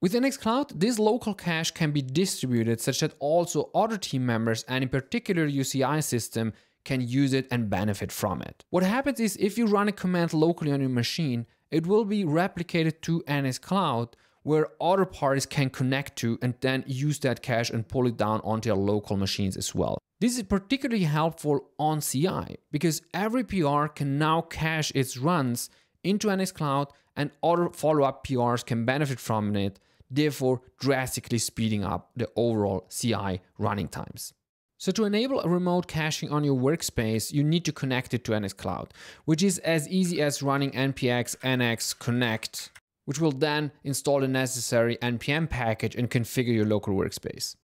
With Nx Cloud, this local cache can be distributed such that also other team members and in particular UCI system can use it and benefit from it. What happens is if you run a command locally on your machine, it will be replicated to Nx Cloud where other parties can connect to and then use that cache and pull it down onto their local machines as well. This is particularly helpful on CI because every PR can now cache its runs into Nx Cloud and other follow-up PRs can benefit from it, therefore drastically speeding up the overall CI running times. So to enable a remote caching on your workspace, you need to connect it to NX Cloud, which is as easy as running npx nx connect, which will then install the necessary npm package and configure your local workspace.